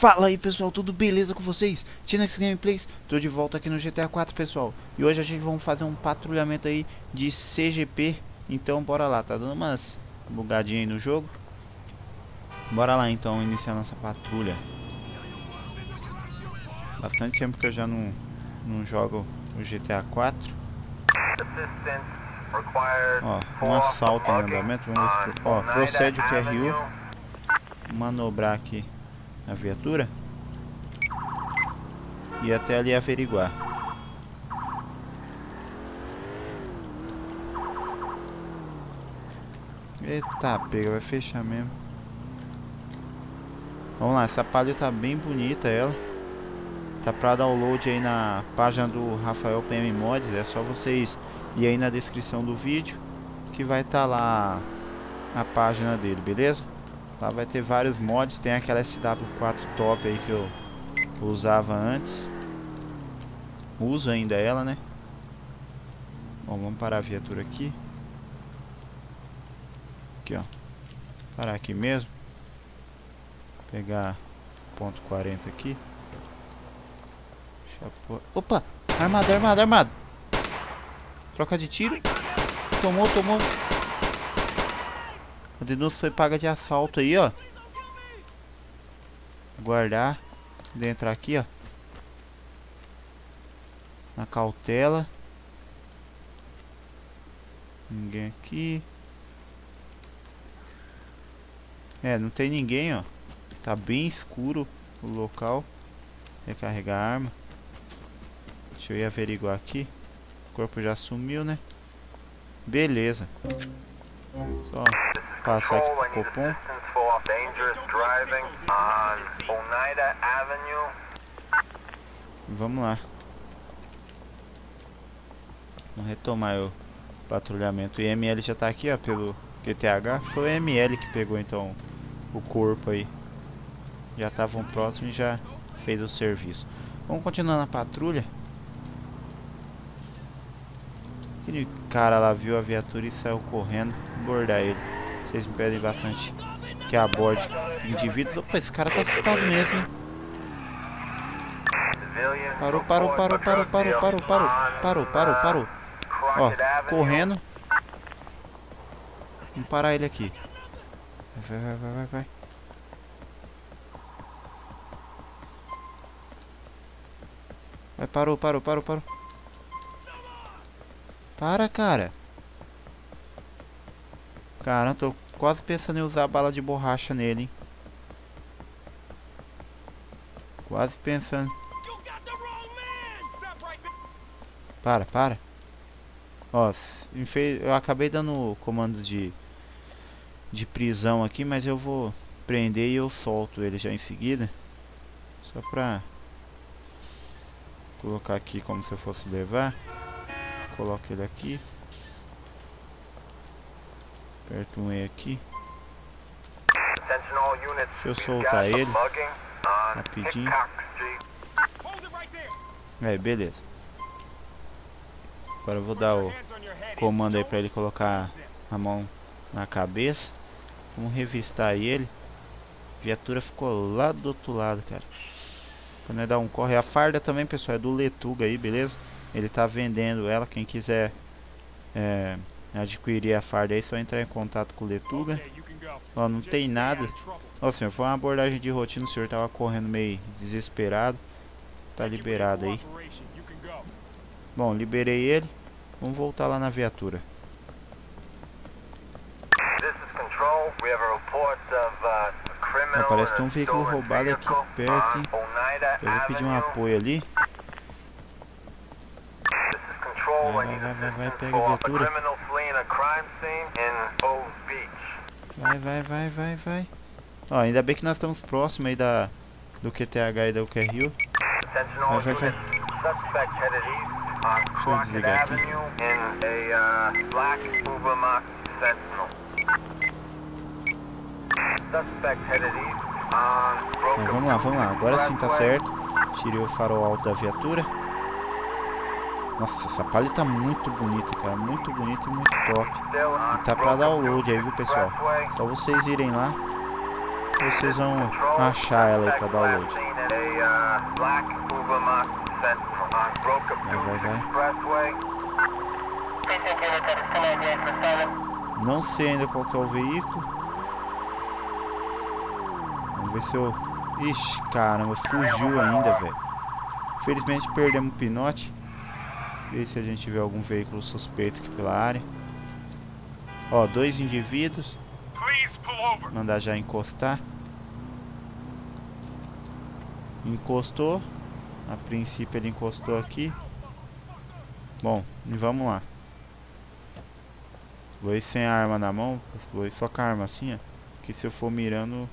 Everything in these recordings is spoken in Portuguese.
Fala aí pessoal, tudo beleza com vocês? Tinex Gameplays, tô de volta aqui no GTA 4 pessoal. E hoje a gente vai fazer um patrulhamento aí de CGP Então bora lá, tá dando umas bugadinhas aí no jogo? Bora lá então iniciar nossa patrulha. Bastante tempo que eu já não, não jogo o GTA 4 Ó, um assalto em andamento, vamos ver se... Ó, procede o QRU Manobrar aqui a viatura e até ali averiguar. Eita, pega, vai fechar mesmo. Vamos lá, essa palha tá bem bonita ela. Tá pra download aí na página do Rafael PM Mods, é só vocês ir aí na descrição do vídeo que vai estar tá lá a página dele, beleza? Lá vai ter vários mods, tem aquela SW4 top aí que eu usava antes. Uso ainda ela, né? Bom, vamos parar a viatura aqui. Aqui, ó. Parar aqui mesmo. Pegar ponto 40 aqui. Opa! Armado, armado, armado! Troca de tiro. Tomou, tomou. A denúncia foi paga de assalto aí, ó. Guardar. De entrar aqui, ó. Na cautela. Ninguém aqui. É, não tem ninguém, ó. Tá bem escuro o local. Recarregar a arma. Deixa eu ir averiguar aqui. O corpo já sumiu, né? Beleza. Só passar aqui pro Copom. Vamos lá. Vamos retomar o patrulhamento. O IML já tá aqui, ó, pelo QTH. Foi o ML que pegou então o corpo aí. Já estavam próximos e já fez o serviço. Vamos continuar na patrulha. Aquele cara lá viu a viatura e saiu correndo. Abordar ele. Vocês me pedem bastante que aborde indivíduos. Opa, esse cara tá assustado mesmo? Parou, parou, parou, parou, parou, parou, parou, parou, parou, parou. Ó, correndo. Vamos parar ele aqui. Vai, vai, vai, vai, vai. Vai, parou, parou, parou, parou. Para, cara. Cara, tô quase pensando em usar bala de borracha nele, hein? Quase pensando. Para, para. Ó, eu acabei dando comando de de prisão aqui, mas eu vou prender e eu solto ele já em seguida. Só pra colocar aqui como se eu fosse levar. Coloco ele aqui. Aperto um E aqui. Deixa eu soltar ele. Rapidinho. Aí, beleza. Agora eu vou dar o comando aí pra ele colocar a mão na cabeça. Vamos revistar ele. A viatura ficou lá do outro lado, cara. Quando ele dá um corre. A farda também, pessoal, é do Letuga aí, beleza? Ele tá vendendo ela. Quem quiser é, adquirir a farda aí, só entrar em contato com o Letuga. Ó, não tem nada. Ó, senhor, foi uma abordagem de rotina, o senhor tava correndo meio desesperado. Tá liberado aí. Bom, liberei ele. Vamos voltar lá na viatura. Ah, parece que tem um veículo roubado aqui perto, hein? Eu vou pedir um apoio ali. Vai, vai, vai, vai, vai, pega a viatura. Vai, vai, vai, vai, vai. Ó, ainda bem que nós estamos próximos aí da, do QTH e da UQRU. Vai, vai, vai. Deixa eu desligar aqui. Então, vamos lá, vamos lá. Agora sim tá certo. Tirei o farol alto da viatura. Nossa, essa palha tá muito bonita, cara. Muito bonita e muito top. E tá pra download aí, viu, pessoal? Só vocês irem lá. vocês vão achar ela aí pra download. Vai, vai, vai. Não sei ainda qual que é o veículo. Vamos ver se eu... Ixi, caramba, fugiu ainda, velho. Infelizmente perdemos o pinote. Ver se a gente vê algum veículo suspeito aqui pela área. Ó, dois indivíduos. Mandar já encostar. Encostou. A princípio ele encostou aqui. Bom, e vamos lá. Vou ir sem a arma na mão. Vou ir só com a arma assim, ó. Que se eu for mirando...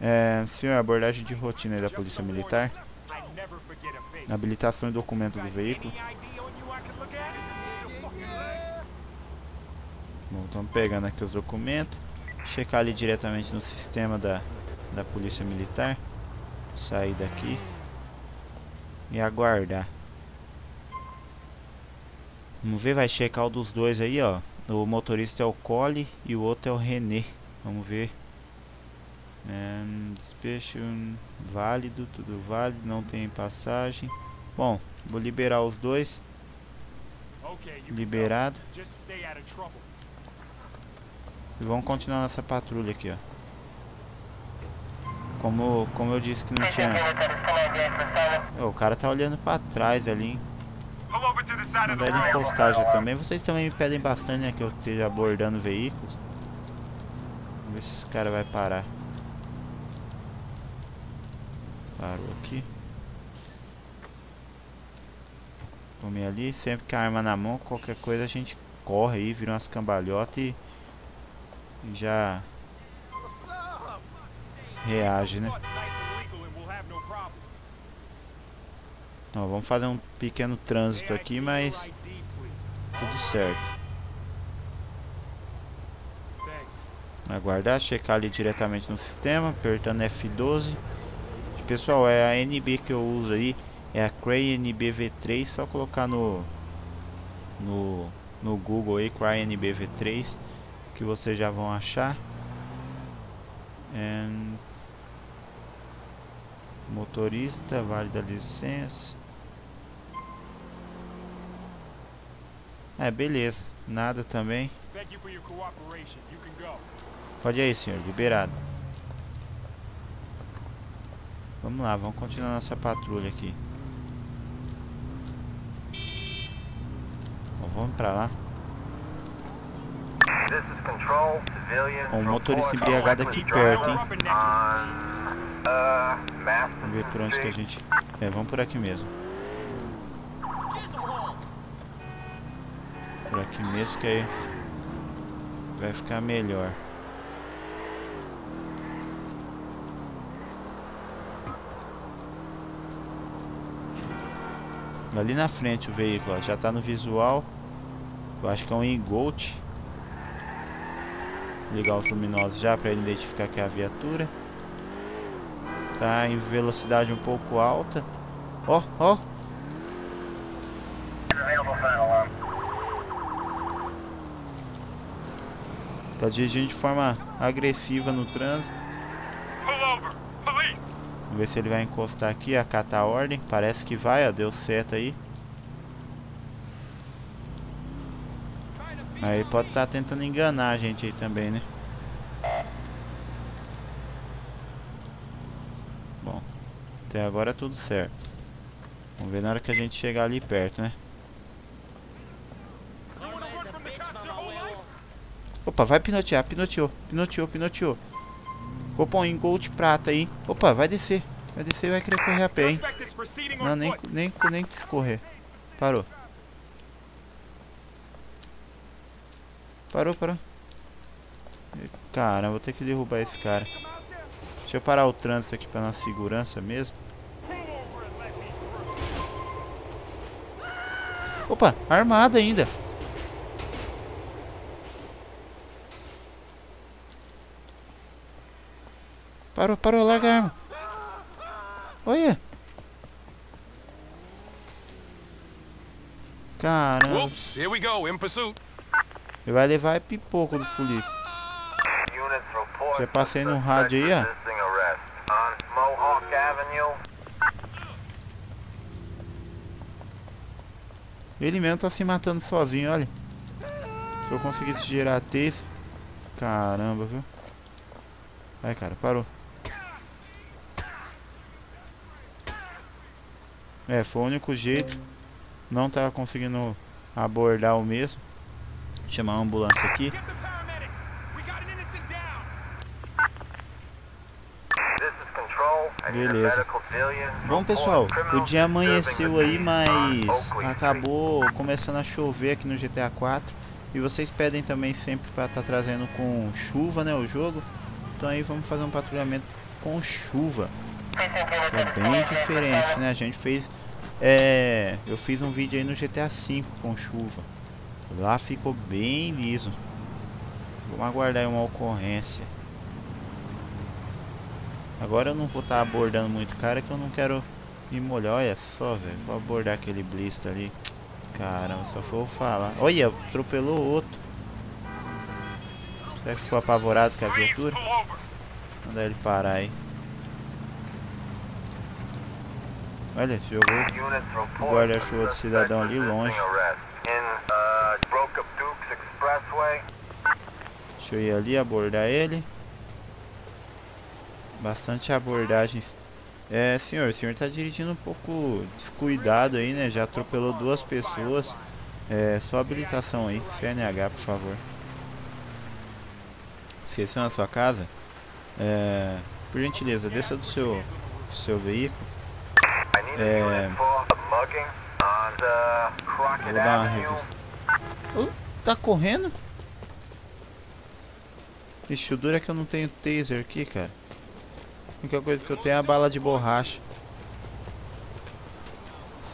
É, senhor, abordagem de rotina da Polícia Militar. Habilitação e documento do veículo. Bom, estamos pegando aqui os documentos. Checar ali diretamente no sistema da, da Polícia Militar. Sair daqui. E aguardar. Vamos ver, vai checar o dos dois aí, ó. O motorista é o Cole e o outro é o René. Vamos ver. É, despecho válido, tudo válido, não tem passagem. Bom, vou liberar os dois. Liberado. E vamos continuar nessa patrulha aqui, ó. Como, como eu disse que não tinha... Oh, o cara tá olhando pra trás ali, hein? Mandar ele encostar já também. Vocês também me pedem bastante, né? Que eu esteja abordando veículos. Vamos ver se esse cara vai parar. Parou aqui. Vamos ali. Sempre que a arma na mão, qualquer coisa a gente corre aí, vira umas cambalhotas e já reage, né? Então, vamos fazer um pequeno trânsito aqui, mas tudo certo. Aguardar, checar ali diretamente no sistema, apertando F12. Pessoal, é a NB que eu uso aí, é a Cray NBV3, só colocar no no no Google aí Cray NBV3 que vocês já vão achar. And... Motorista, vale da licença. É, beleza. Nada também. Pode aí, senhor. Liberado. Vamos lá, vamos continuar nossa patrulha aqui. Bom, vamos pra lá. Bom, o motorista embriagado aqui perto, hein? Vamos ver por onde que a gente... É, vamos por aqui mesmo. Por aqui mesmo que aí vai ficar melhor. Ali na frente o veículo, ó, já está no visual. Eu acho que é um Ingold. Ligar os luminosos já para ele identificar que é a viatura. Tá em velocidade um pouco alta. Ó, ó. Tá dirigindo de forma agressiva no trânsito. Vamos ver se ele vai encostar aqui, acatar a ordem. Parece que vai, ó, deu certo aí. Aí pode estar tá tentando enganar a gente aí também, né? Bom, até agora é tudo certo. Vamos ver na hora que a gente chegar ali perto, né? Opa, vai pinotear, pinoteou, pinoteou, pinoteou. Vou pôr em gold prata aí. Opa, vai descer. Vai descer e vai querer correr a pé, hein? Não, nem, nem, nem quis correr. Parou. Parou, parou. Cara, vou ter que derrubar esse cara. Deixa eu parar o trânsito aqui pra nossa segurança mesmo. Opa, armada ainda. Parou, parou, larga a arma. Olha. Caramba. Whoops, here we go, in pursuit. Ele vai levar é pipoco dos polícias. Já passei no rádio aí, ó. Ele mesmo tá se matando sozinho, olha. Se eu conseguisse gerar texto. Caramba, viu? Vai, cara, parou. É, foi o único jeito. Não tava conseguindo abordar o mesmo. Chamar a ambulância aqui. Beleza. Bom pessoal, o dia amanheceu aí, mas acabou começando a chover aqui no GTA 4 E vocês pedem também sempre para estar tá trazendo com chuva, né, o jogo Então aí vamos fazer um patrulhamento com chuva que É bem diferente, né, a gente fez é, eu fiz um vídeo aí no GTA V com chuva Lá ficou bem liso Vamos aguardar uma ocorrência Agora eu não vou estar tá abordando muito cara que eu não quero me molhar. Olha só, velho. Vou abordar aquele blister ali. Caramba, só vou falar. Olha, atropelou outro. Será que ficou apavorado com a viatura? Mandar ele parar aí. Olha, jogou o guarda-chuva do cidadão ali longe. Deixa eu ir ali abordar ele. Bastante abordagens. É, senhor, o senhor está dirigindo um pouco descuidado aí, né? Já atropelou duas pessoas. É, só habilitação aí, CNH, por favor. Esqueceu na sua casa? É, por gentileza, desça do seu, do seu veículo. É, vou dar uma revista. Uh, tá correndo? Ixi, o duro é que eu não tenho taser aqui, cara. A única coisa que eu tenho é a bala de borracha.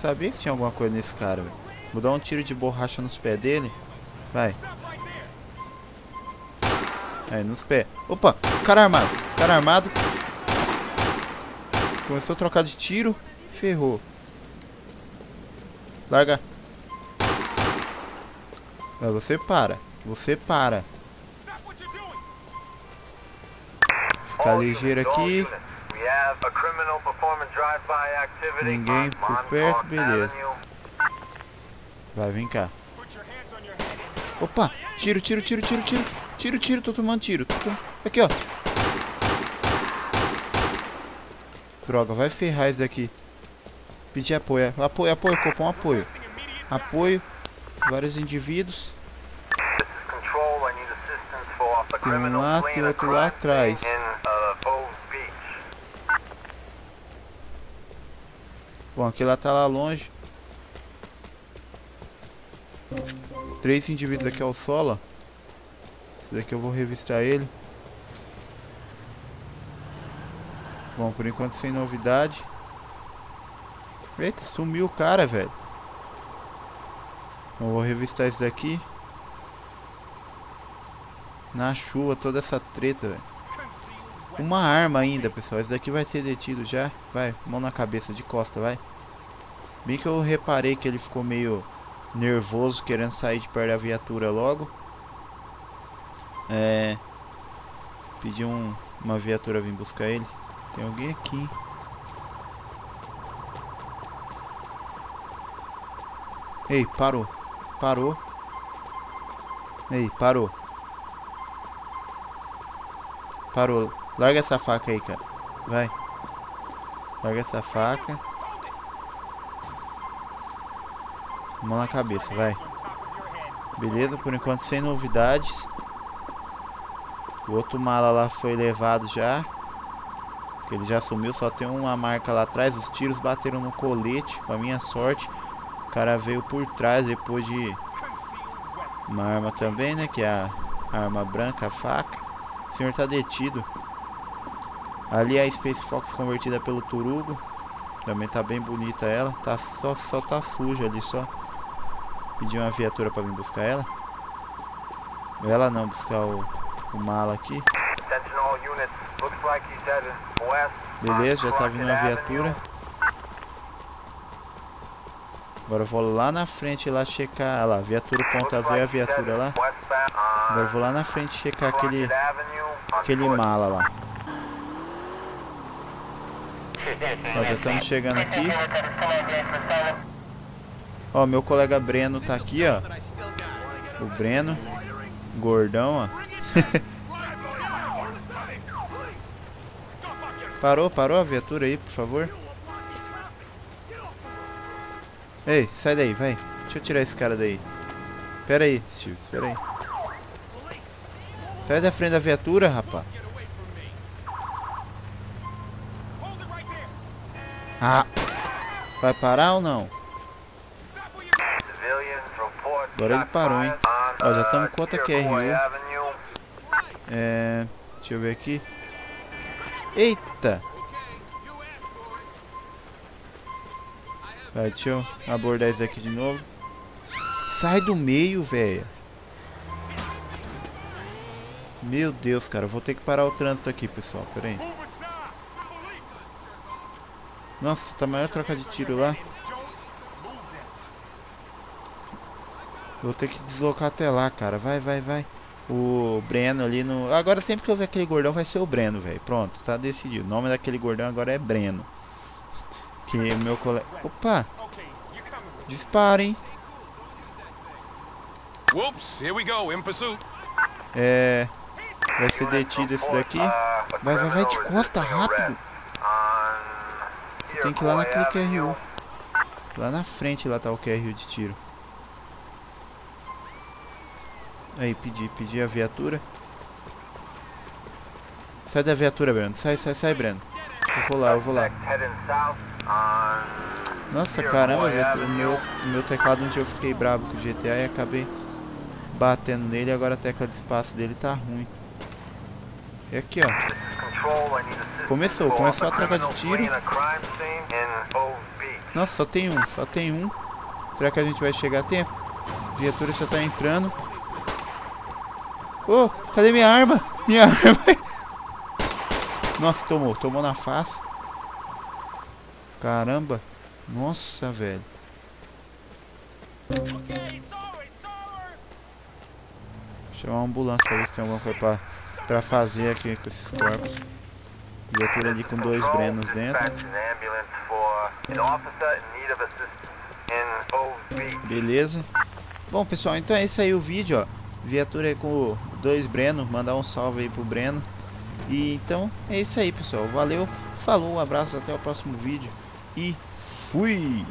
Sabia que tinha alguma coisa nesse cara, velho. Vou dar um tiro de borracha nos pés dele. Vai. Aí, nos pés. Opa, cara armado. Cara armado. Começou a trocar de tiro. Ferrou. Larga. Você para. Você para. Ficar ligeiro aqui. Ninguém por perto, beleza. Vai, vem cá. Opa! Tiro, tiro, tiro, tiro, tiro. Tiro, tiro, tô tomando tiro. Aqui, ó. Droga, vai ferrar isso daqui. Pedir apoio. Apoio, apoio, copom, apoio. Apoio. Vários indivíduos. Tem um lá, tem outro lá atrás. Bom, aquele lá tá lá longe. Três indivíduos aqui ao solo. Esse daqui eu vou revistar ele. Bom, por enquanto sem novidade. Eita, sumiu o cara, velho. Eu vou revistar esse daqui. Na chuva, toda essa treta, velho. Uma arma ainda, pessoal. Esse daqui vai ser detido já. Vai, mão na cabeça, de costa, vai. Bem que eu reparei que ele ficou meio nervoso, querendo sair de perto da viatura logo. É... Pedi um, uma viatura vir buscar ele. Tem alguém aqui. Ei, parou. Parou. Ei, parou. Parou. Larga essa faca aí, cara. Vai. Larga essa faca. Mão na cabeça, vai. Beleza, por enquanto sem novidades. O outro mala lá foi levado já. Ele já sumiu, só tem uma marca lá atrás. Os tiros bateram no colete, com a minha sorte. O cara veio por trás depois de uma arma também, né? Que é a arma branca, a faca. O senhor tá detido. Ali é a Space Fox convertida pelo Turugo. Também tá bem bonita ela. Tá só, só tá suja ali só. Pedi uma viatura pra vir buscar ela. Ela não, buscar o, o mala aqui. Beleza, já tá vindo a viatura. Agora eu vou lá na frente lá checar. Lá, viatura ponta azul é a viatura lá. Agora eu vou lá na frente checar aquele. Aquele mala lá. Ó, já estamos chegando aqui. Ó, meu colega Breno tá aqui, ó. O Breno. Gordão, ó. parou, parou a viatura aí, por favor. Ei, sai daí, vai. Deixa eu tirar esse cara daí. Pera aí, Steve, pera aí. Sai da frente da viatura, rapaz. Ah. Vai parar ou não? Agora ele parou, hein? Ó, já estamos com outra QRU. É... Deixa eu ver aqui. Eita! Vai, deixa eu abordar isso aqui de novo. Sai do meio, velho. Meu Deus, cara. Vou ter que parar o trânsito aqui, pessoal. Pera aí. Nossa, tá maior troca de tiro lá. Vou ter que deslocar até lá, cara. Vai, vai, vai. O Breno ali no... Agora sempre que eu ver aquele gordão vai ser o Breno, velho. Pronto, tá decidido. O nome daquele gordão agora é Breno. Que meu colega... Opa! Disparem. É... Vai ser detido esse daqui. Vai, vai, vai de costa, rápido. Tem que ir lá naquele QRU. Lá na frente lá tá o QRU de tiro. Aí, pedi, pedi a viatura. Sai da viatura, Breno. Sai, sai, sai, Breno. Eu vou lá, eu vou lá. Nossa, caramba, o meu, meu teclado dia eu fiquei bravo com o GTA e acabei batendo nele. Agora a tecla de espaço dele tá ruim. E aqui, ó. Começou, começou a troca de tiro. Nossa, só tem um, só tem um. Será que a gente vai chegar a tempo? A viatura já tá entrando. Ô, oh, cadê minha arma? Minha arma. Nossa, tomou, tomou na face. Caramba. Nossa, velho. Chamar uma ambulância pra ver se tem alguma coisa pra, pra fazer aqui com esses corpos. Viatura ali com dois brenos dentro. Beleza. Bom, pessoal, então é isso aí o vídeo, ó. Viatura aí com dois Breno. Mandar um salve aí pro Breno. E então é isso aí, pessoal. Valeu, falou, um abraço, até o próximo vídeo e fui!